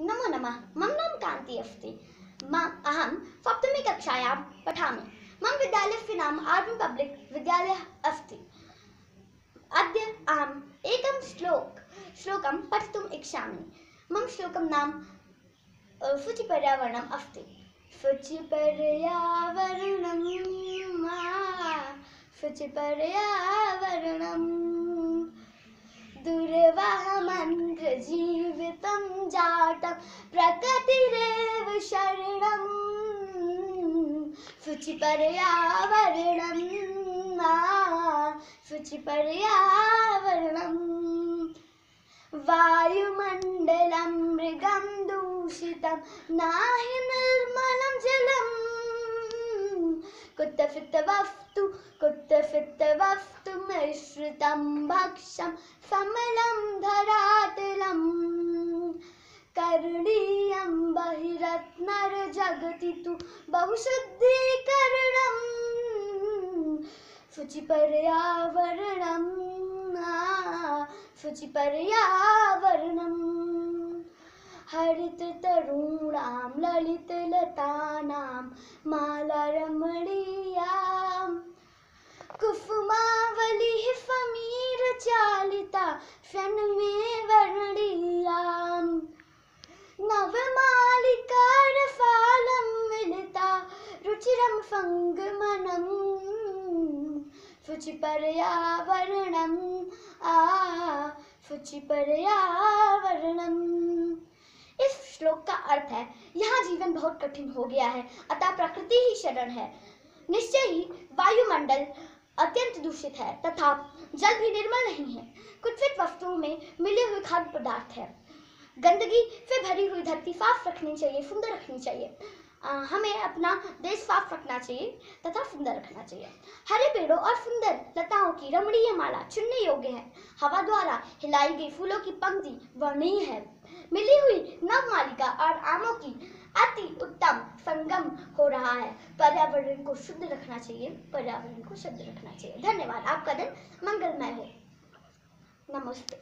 नमो नमः। मम नाम कान्ति अस्ति। मम अहं सप्तमीकक्षायां पठामि। मम विद्यालयस्य नाम आर्मी पब्लिक् विद्यालयः अस्ति। अद्य अहम् एकं श्लोक श्लोकं पठितुम् इच्छामि। मम श्लोकं नाम अ, शुचिपर्यावरणम् अस्ति। शुचिपर्यावरणं मा? शुचिपर्यावरणम् दुर्वाहमन्त्रजीवितं जातं प्रकृतिरेव शरणम्। शुचिपर्यावरणं शुचिपर्यावरणम् वायुमण्डलं मृगं दूषितं नाहि निर्मलं जलम्। कुत्तफित्तवस्तु कुत्तफित्तवस्तु मिश्रितं भक्ष्यं समलं धरातलम्। करणीयं बहिरत्नर्जगति तु बहुशुद्धीकरणम्। शुचिपर्यावरणम् आ, शुचिपर्यावरणम्। हरिततरूणां ललितलतानां मालारमणीयां समीरचालिता षण्मे वर्णीयाम् नवमालिकारफालं मिलिता, रुचिरं सङ्गमनम् शुचिपर्यावरणम् आ शुचिपर्यावरणम् इस श्लोक का अर्थ है, यहाँ जीवन बहुत कठिन हो गया है, अतः प्रकृति ही शरण है। निश्चय ही वायुमंडल अत्यंत दूषित है तथा जल भी निर्मल नहीं है। कुछ वस्तुओं में मिले हुए खाद्य पदार्थ है। गंदगी से भरी हुई धरती साफ़ रखनी चाहिए सुंदर रखनी चाहिए। अ, हमें अपना देश साफ़ रखना चाहिए तथा सुंदर रखना चाहिए। हरे पेड़ों और सुंदर लताओं की रमणीय माला चुनने योग्य है। हवा द्वारा हिलाई गई फूलों की पंक्ति वर्णीय है। मिली हुई नव मालिका और आमों की अति उत्तम संगम रहा है। पर्यावरण को शुद्ध रखना चाहिए, पर्यावरण को शुद्ध रखना चाहिए। धन्यवाद, आपका दिन मंगलमय हो। नमस्ते।